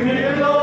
Amen.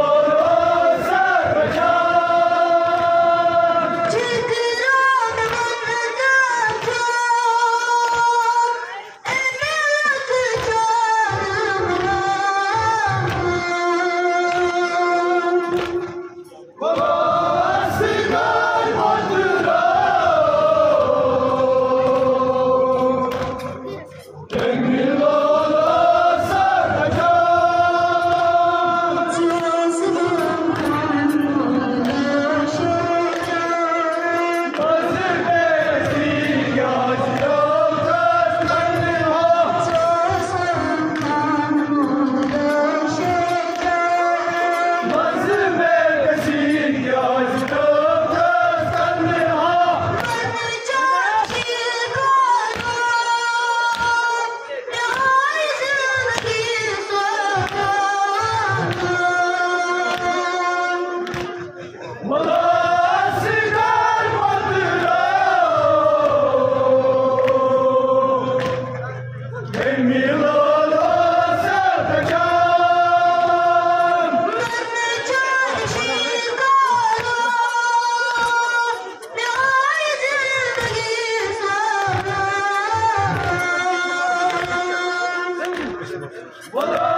원더!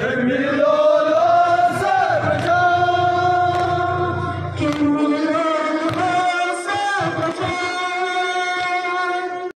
Emilio.